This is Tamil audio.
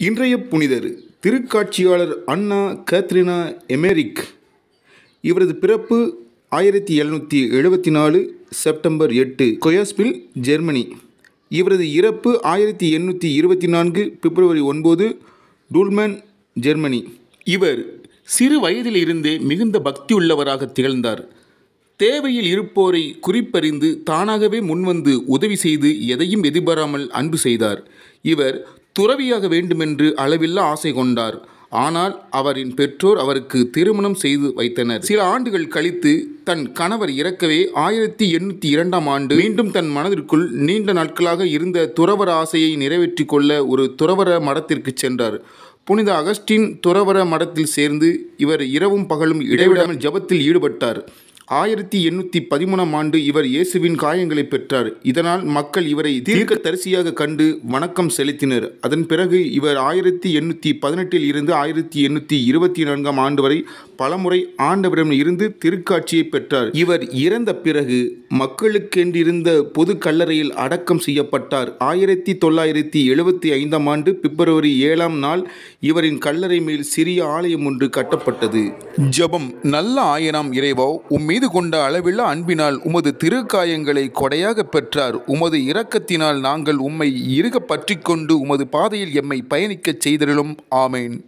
இன்றைய புனிதர் திருக்காட்சியாளர் அன்னா கேத்ரினா எமேரிக் இவரது பிறப்பு ஆயிரத்தி எழுநூற்றி எழுபத்தி நாலு செப்டம்பர் எட்டு கொயாஸ்பில் ஜெர்மனி. இவரது இறப்பு ஆயிரத்தி எண்ணூற்றி இருபத்தி நான்கு பிப்ரவரி ஒன்பது டூல்மேன் ஜெர்மனி. இவர் சிறு வயதிலிருந்தே மிகுந்த பக்தியுள்ளவராக திகழ்ந்தார். தேவையில் இருப்போரை குறிப்பறிந்து தானாகவே முன்வந்து உதவி செய்து எதையும் எதிர்பாராமல் அன்பு செய்தார். இவர் துறவியாக வேண்டுமென்று அளவில்லா ஆசை கொண்டார். ஆனால் அவரின் பெற்றோர் அவருக்கு திருமணம் செய்து வைத்தனர். சில ஆண்டுகள் கழித்து தன் கணவர் இறக்கவே ஆயிரத்தி எண்ணூற்றி இரண்டாம் ஆண்டு மீண்டும் தன் மனதிற்குள் நீண்ட நாட்களாக இருந்த துறவர ஆசையை நிறைவேற்றிக் கொள்ள ஒரு துறவர மடத்திற்கு சென்றார். புனித அகஸ்டின் துறவர மடத்தில் சேர்ந்து இவர் இரவும் பகலும் இடைவிடாமல் ஜபத்தில் ஈடுபட்டார். ஆயிரத்தி எண்ணூற்றி பதிமூணாம் ஆண்டு இவர் இயேசுவின் காயங்களை பெற்றார். இதனால் மக்கள் இவரை தீர்க்க தரிசியாக கண்டு வணக்கம் செலுத்தினர். அதன் பிறகு இவர் ஆயிரத்தி எண்ணூற்றி பதினெட்டில் இருந்து ஆயிரத்தி எண்ணூற்றி இருபத்தி நான்காம் ஆண்டு வரை பலமுறை ஆண்டவரிடம் இருந்து திருக்காட்சியை பெற்றார். இவர் இறந்த பிறகு மக்களுக்கென்றிருந்த பொது கல்லறையில் அடக்கம் செய்யப்பட்டார். ஆயிரத்தி தொள்ளாயிரத்தி எழுபத்தி ஐந்தாம் ஆண்டு பிப்ரவரி ஏழாம் நாள் இவரின் கல்லறை மேல் சிறிய ஆலயம் ஒன்று கட்டப்பட்டது. ஜெபம் நல்ல ஆயனாம் இறைவா உம்மீது செய்து கொண்ட அளவில்லா அன்பினால் உமது திருக்காயங்களை கொடையாக பெற்றார். உமது இரக்கத்தினால் நாங்கள் உம்மை இறுக பற்றிக்கொண்டு உமது பாதையில் எம்மை பயணிக்கச் செய்திருளும். ஆமேன்.